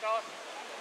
Ciao.